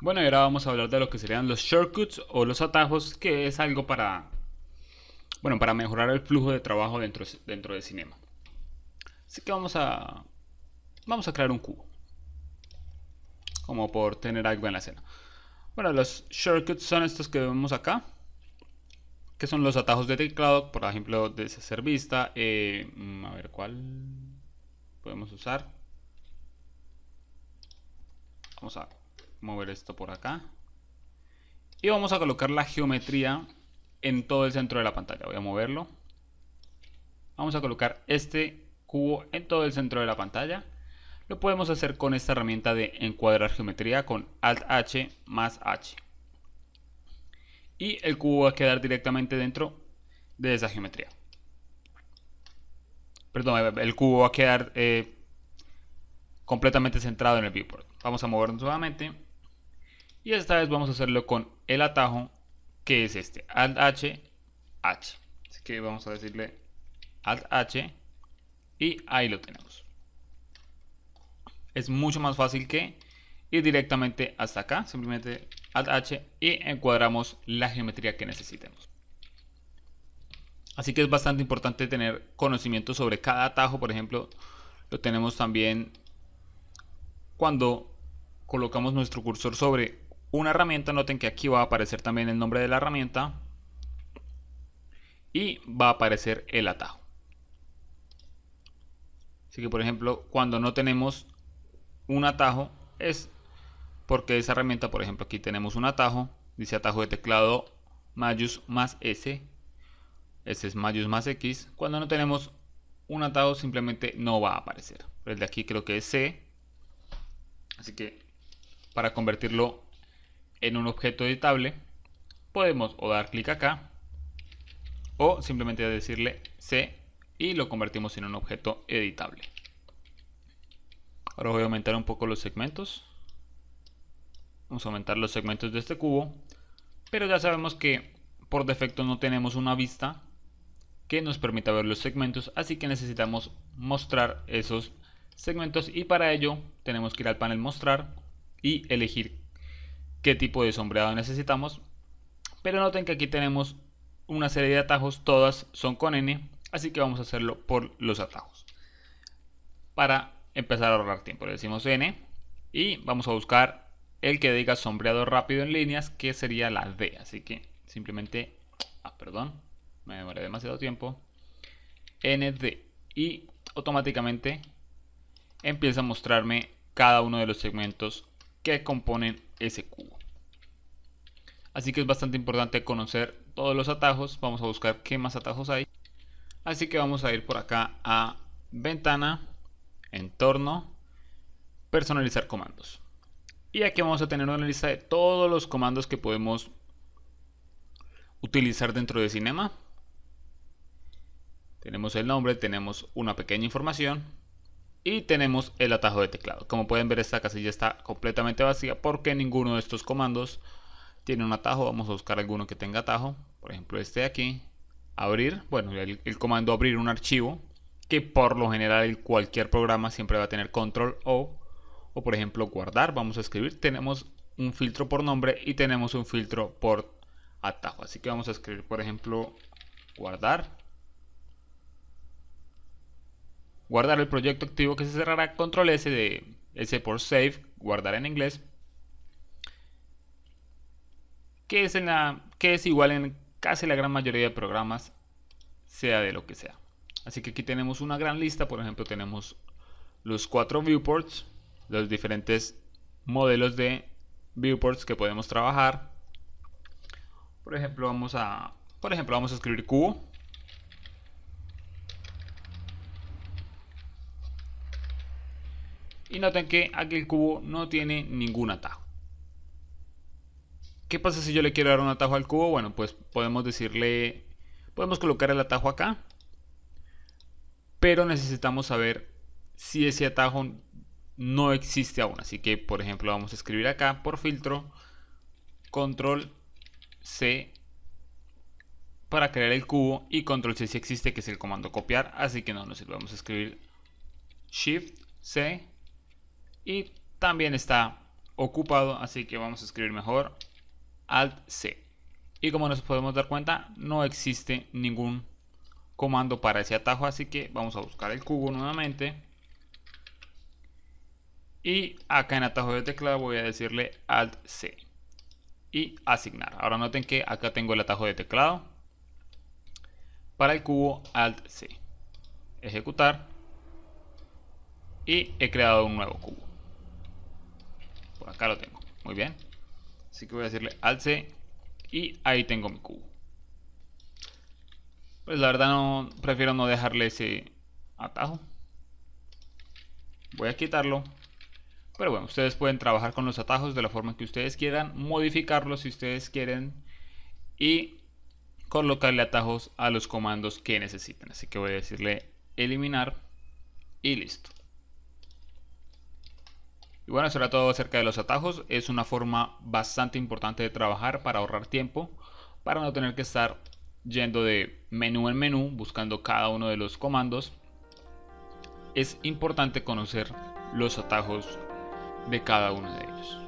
Bueno, y ahora vamos a hablar de lo que serían los shortcuts o los atajos, que es algo para, bueno, para mejorar el flujo de trabajo dentro, dentro de Cinema. Así que vamos a, vamos a crear un cubo, como por tener algo en la escena. Bueno, los shortcuts son estos que vemos acá, que son los atajos de teclado, por ejemplo, de vista, eh, mm, a ver cuál podemos usar. Vamos a mover esto por acá. Y vamos a colocar la geometría en todo el centro de la pantalla. Voy a moverlo. Vamos a colocar este cubo en todo el centro de la pantalla. Lo podemos hacer con esta herramienta de encuadrar geometría con Alt H más H. Y el cubo va a quedar directamente dentro de esa geometría. Perdón, el cubo va a quedar eh, completamente centrado en el viewport. Vamos a movernos nuevamente y esta vez vamos a hacerlo con el atajo que es este, Alt H, H. Así que vamos a decirle Alt H y ahí lo tenemos. Es mucho más fácil que ir directamente hasta acá, simplemente Alt H y encuadramos la geometría que necesitemos. Así que es bastante importante tener conocimiento sobre cada atajo, por ejemplo, lo tenemos también cuando colocamos nuestro cursor sobre una herramienta, noten que aquí va a aparecer también el nombre de la herramienta y va a aparecer el atajo. Así que por ejemplo, cuando no tenemos un atajo es porque esa herramienta, por ejemplo, aquí tenemos un atajo, dice atajo de teclado mayus más S, este es mayus más X. Cuando no tenemos un atajo simplemente no va a aparecer. El de aquí creo que es C. Así que para convertirlo en un objeto editable, podemos o dar clic acá o simplemente decirle C y lo convertimos en un objeto editable. Ahora voy a aumentar un poco los segmentos. Vamos a aumentar los segmentos de este cubo. Pero ya sabemos que por defecto no tenemos una vista que nos permita ver los segmentos. Así que necesitamos mostrar esos segmentos. Y para ello tenemos que ir al panel mostrar y elegir qué tipo de sombreado necesitamos. Pero noten que aquí tenemos una serie de atajos, todas son con N, así que vamos a hacerlo por los atajos. Para empezar a ahorrar tiempo, le decimos N y vamos a buscar el que diga sombreado rápido en líneas, que sería la D. Así que simplemente, ah, perdón, me demoré demasiado tiempo, ND y automáticamente empieza a mostrarme cada uno de los segmentos que componen ese cubo. Así que es bastante importante conocer todos los atajos. Vamos a buscar qué más atajos hay. Así que vamos a ir por acá a ventana, entorno, personalizar comandos. Y aquí vamos a tener una lista de todos los comandos que podemos utilizar dentro de Cinema. Tenemos el nombre, tenemos una pequeña información y tenemos el atajo de teclado. Como pueden ver esta casilla está completamente vacía porque ninguno de estos comandos tiene un atajo. Vamos a buscar alguno que tenga atajo. Por ejemplo este de aquí. Abrir. Bueno, el, comando abrir un archivo. Que por lo general cualquier programa siempre va a tener control O. O por ejemplo guardar. Vamos a escribir. Tenemos un filtro por nombre y tenemos un filtro por atajo. Así que vamos a escribir por ejemplo guardar guardar el proyecto activo que se cerrará, control S de S por save, guardar en inglés, que es, en la, que es igual en casi la gran mayoría de programas, sea de lo que sea. Así que aquí tenemos una gran lista, por ejemplo tenemos los cuatro viewports, los diferentes modelos de viewports que podemos trabajar. Por ejemplo, vamos a, por ejemplo, vamos a escribir cubo Y noten que aquí el cubo no tiene ningún atajo. ¿Qué pasa si yo le quiero dar un atajo al cubo? Bueno, pues podemos decirle, podemos colocar el atajo acá. Pero necesitamos saber si ese atajo no existe aún. Así que, por ejemplo, vamos a escribir acá por filtro, control C para crear el cubo y control C si existe, que es el comando copiar. Así que no nos sirve. Vamos a escribir shift C y también está ocupado, así que vamos a escribir mejor Alt C. Y como nos podemos dar cuenta, no existe ningún comando para ese atajo, así que vamos a buscar el cubo nuevamente. Y acá en atajo de teclado voy a decirle Alt C y asignar. Ahora noten que acá tengo el atajo de teclado. Para el cubo Alt C. Ejecutar. Y he creado un nuevo cubo. Acá lo tengo. Muy bien. Así que voy a decirle Alt C y ahí tengo mi cubo. Pues la verdad no prefiero no dejarle ese atajo. Voy a quitarlo pero bueno, ustedes pueden trabajar con los atajos de la forma que ustedes quieran, modificarlos si ustedes quieren y colocarle atajos a los comandos que necesiten. Así que voy a decirle eliminar y listo. Y bueno, eso era todo acerca de los atajos. Es una forma bastante importante de trabajar para ahorrar tiempo, para no tener que estar yendo de menú en menú buscando cada uno de los comandos. Es importante conocer los atajos de cada uno de ellos.